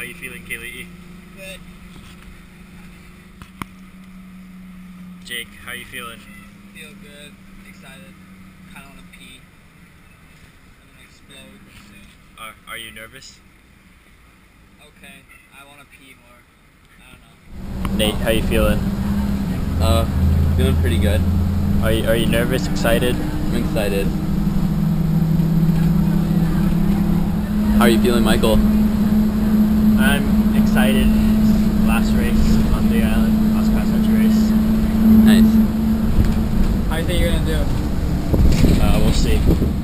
How you feeling, Kaylee? Good. Jake, how you feeling? Feel good. Excited. Kind of want to pee. I'm gonna explode soon. Are, are you nervous? Okay. I want to pee more. I don't know. Nate, how you feeling? Uh, feeling pretty good. Are you, are you nervous, excited? I'm excited. How are you feeling, Michael? I'm excited. Last race on the island, last cross country race. Nice. How do you think you're gonna do? Uh, we'll see.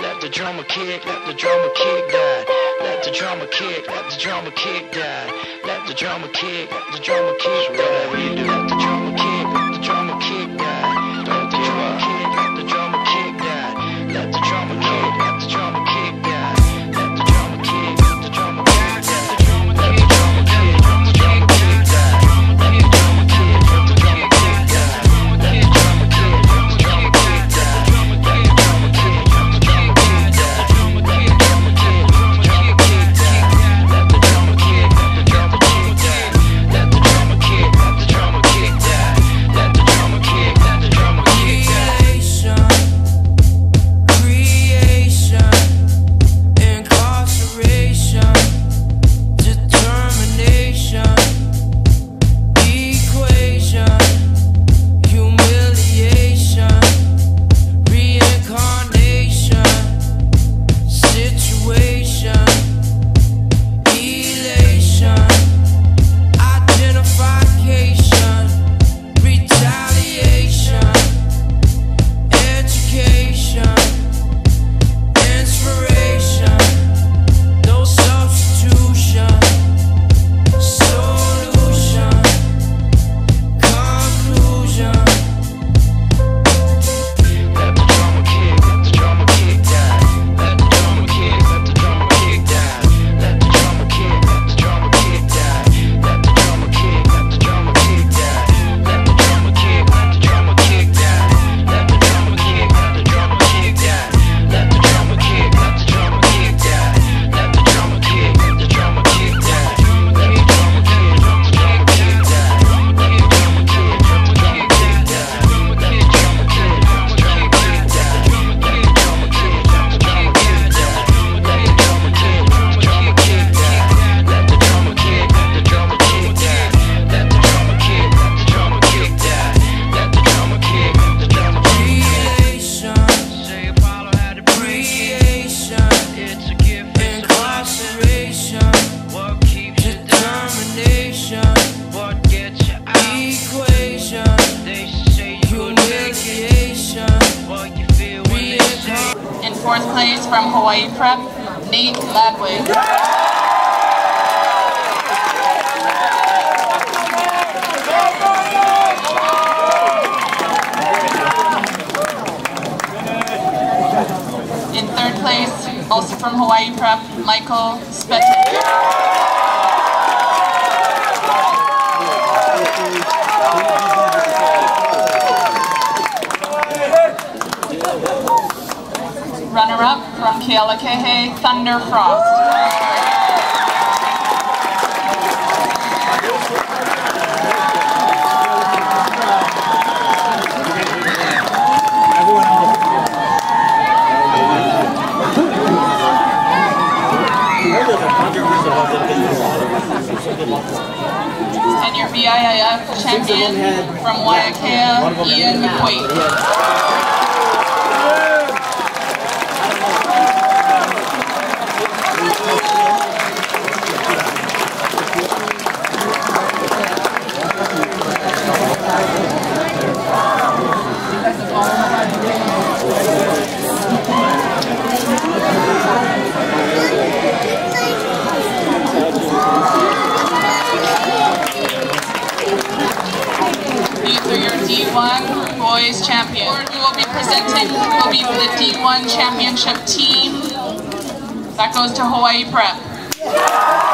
Let the drama kick, let the drama kick die. Let the drama kick, let the drama kick die. Let the drama kick, let the drama kick die. Let the drama plays from Hawaii Prep, Nate Ladwig. In third place, also from Hawaii Prep, Michael Spetzer. Michaela Kehe, Thunder Frost. And your BIIF champion from Waiakea, Ian McQuaid. boys champion. We will be presenting will be the D1 championship team. That goes to Hawaii Prep.